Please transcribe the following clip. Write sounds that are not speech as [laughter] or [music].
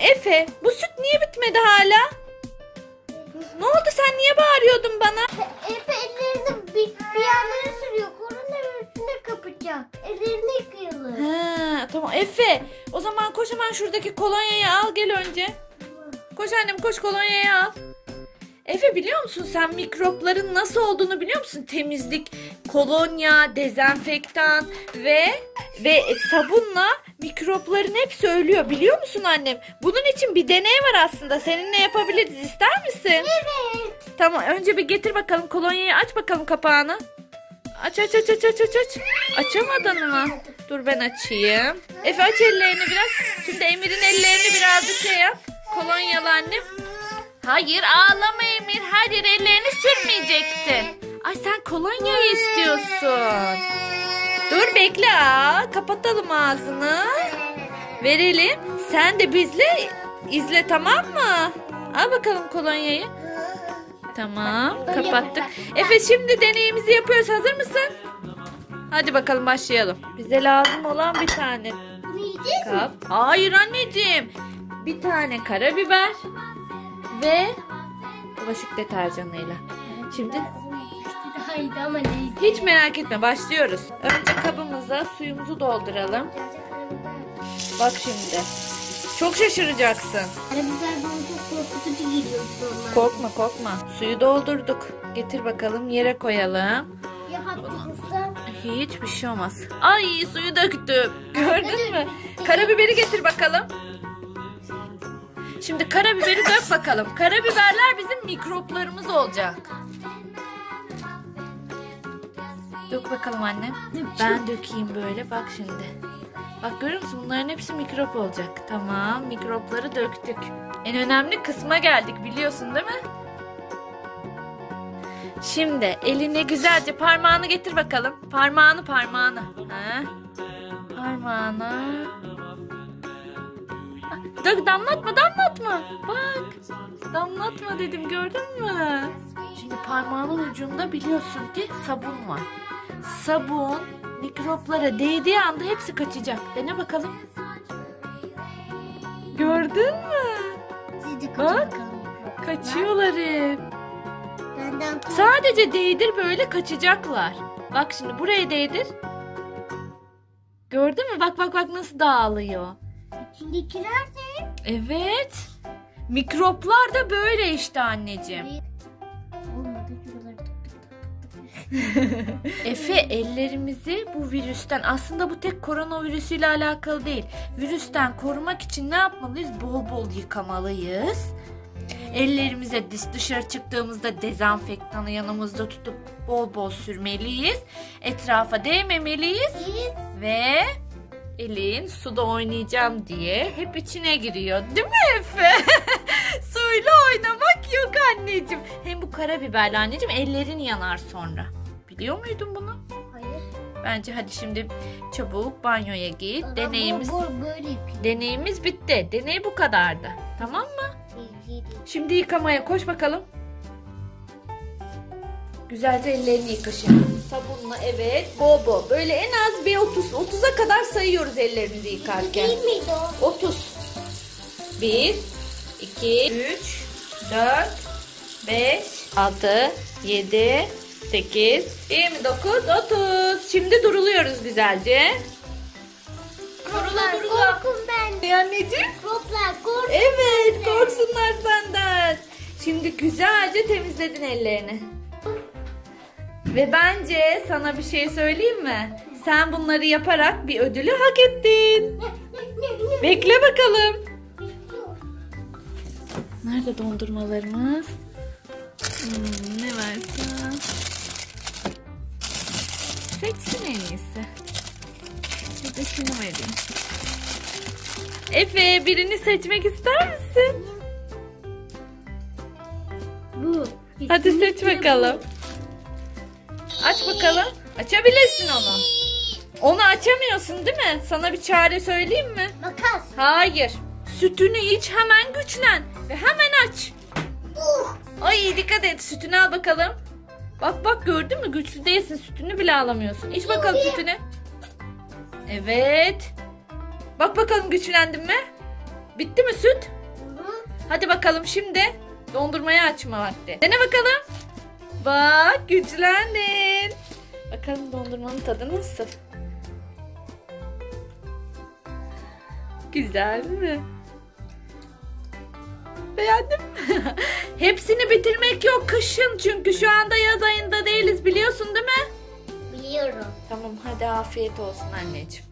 Efe bu süt niye bitmedi hala? Ne oldu sen niye bağırıyordun bana? [laughs] Efe ellerini bir, bir yerlere sürüyor. Koronavirüsüne kapacak. Ellerini yıkayalım. Ha, tamam Efe o zaman koş hemen şuradaki kolonyayı al gel önce. Koş annem koş kolonyayı al. Efe biliyor musun sen mikropların nasıl olduğunu biliyor musun? Temizlik, kolonya, dezenfektan ve ve sabunla mikropların hepsi ölüyor. Biliyor musun annem? Bunun için bir deney var aslında. Seninle yapabiliriz. İster misin? Evet. Tamam önce bir getir bakalım kolonyayı aç bakalım kapağını. Aç aç aç aç aç aç aç. Açamadın mı? Dur ben açayım. Efe aç ellerini biraz. Şimdi Emir'in ellerini birazcık şey yap. Kolonyalı annem. Hayır ağlama Emir. Her yere ellerini sürmeyecektin. Ay sen kolonyayı istiyorsun. Dur bekle. Aa, kapatalım ağzını. Verelim. Sen de bizle izle tamam mı? Al bakalım kolonyayı. Tamam kapattık. Efe şimdi deneyimizi yapıyoruz. Hazır mısın? Hadi bakalım başlayalım. Bize lazım olan bir tane kap. Hayır anneciğim. Bir tane karabiber ve bulaşık deterjanıyla. Şimdi İyiydi ama neydi? hiç merak etme başlıyoruz. Önce kabımıza suyumuzu dolduralım. Bak şimdi. Çok şaşıracaksın. Karabiber bana çok korkutucu geliyor. Korkma korkma. Suyu doldurduk. Getir bakalım yere koyalım. Ya haklısın. Hiçbir şey olmaz. Ay suyu döktüm. Gördün mü? Karabiberi getir bakalım. Şimdi karabiberi dök bakalım. Karabiberler bizim mikroplarımız olacak. Dök bakalım annem. Ben dökeyim böyle bak şimdi. Bak görüyor musun bunların hepsi mikrop olacak. Tamam mikropları döktük. En önemli kısma geldik biliyorsun değil mi? Şimdi elini güzelce parmağını getir bakalım. Parmağını parmağını. Ha? Parmağını. Dök damlatma damlatma. Bak. Damlatma dedim gördün mü? Şimdi parmağının ucunda biliyorsun ki sabun var. Sabun mikroplara değdiği anda hepsi kaçacak. Dene bakalım. Gördün mü? Bak. Kaçıyorlar hep. Benden. Sadece değdir böyle kaçacaklar. Bak şimdi buraya değdir. Gördün mü? Bak bak bak nasıl dağılıyor. İçindekiler de. Evet. Mikroplar da böyle işte anneciğim. [laughs] Efe ellerimizi bu virüsten aslında bu tek koronavirüsüyle alakalı değil. Virüsten korumak için ne yapmalıyız? Bol bol yıkamalıyız. Ellerimize dış- dışarı çıktığımızda dezenfektanı yanımızda tutup bol bol sürmeliyiz. Etrafa değmemeliyiz ve elin suda oynayacağım diye hep içine giriyor. Değil mi Efe? [laughs] Suyla oynamak yok anneciğim. Hem bu karabiberli anneciğim ellerin yanar sonra. Biliyor muydun bunu? Hayır. Bence hadi şimdi çabuk banyoya git. Baba, Deneyimiz böyle yıkayın. deneyimiz bitti. Deney bu kadardı. Tamam mı? Şimdi yıkamaya koş bakalım. Güzelce ellerini yıka şimdi. Sabunla evet. Bol bol. Böyle en az bir 30 30'a kadar sayıyoruz ellerimizi yıkarken. Değil miydi o? 30. 1 2 3 4 5 6 7 8 29 30. Şimdi duruluyoruz güzelce. Durula durula. Korkun ben. Ne anneciğim? Mikroplar korkun. Evet korksunlar senden. Şimdi güzelce temizledin ellerini. Ve bence sana bir şey söyleyeyim mi? Sen bunları yaparak bir ödülü hak ettin. [laughs] Bekle bakalım. Nerede dondurmalarımız? Hmm, Efe birini seçmek ister misin? Bu. Hadi seç bakalım. Aç bakalım. Açabilirsin onu. Onu açamıyorsun değil mi? Sana bir çare söyleyeyim mi? Makas. Hayır. Sütünü iç hemen güçlen ve hemen aç. Uh. Ay dikkat et sütünü al bakalım. Bak bak gördün mü güçlü değilsin sütünü bile alamıyorsun. İç bakalım sütünü. Evet. Bak bakalım güçlendin mi? Bitti mi süt? Hadi bakalım şimdi dondurmayı açma vakti. Dene bakalım. Bak güçlendin. Bakalım dondurmanın tadı nasıl? Güzel mi? Beğendin mi? [laughs] Hepsini bitirmek yok kışın çünkü şu anda yaz ayında değiliz biliyorsun değil mi? Biliyorum. Tamam hadi afiyet olsun anneciğim.